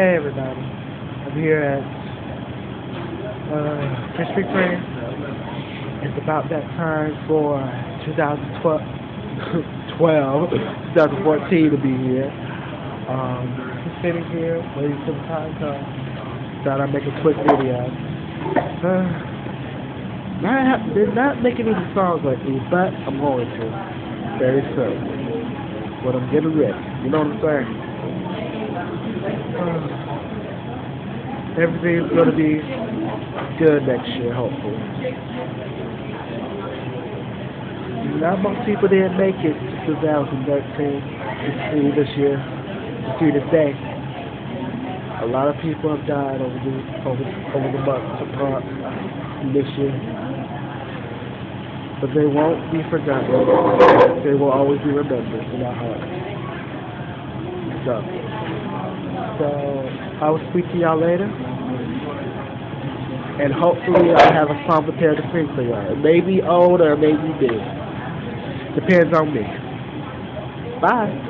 Hey everybody, I'm here at uh, Kreme. It's about that time for 2012, 12, 2014 to be here. Um, just sitting here waiting for the time to. Thought I'd make a quick video. Uh, not they're not making any songs like but I'm going to very soon. But I'm getting ready, you know what I'm saying? Everything's gonna be good next year, hopefully. Not most people didn't make it to 2013 to this year, to this day. A lot of people have died over the over, over the months apart this year, but they won't be forgotten. They will always be remembered in our hearts. So, so I will speak to y'all later. And hopefully I'll have a song prepared to sing for y'all. It may be old or it may be new. Depends on me. Bye.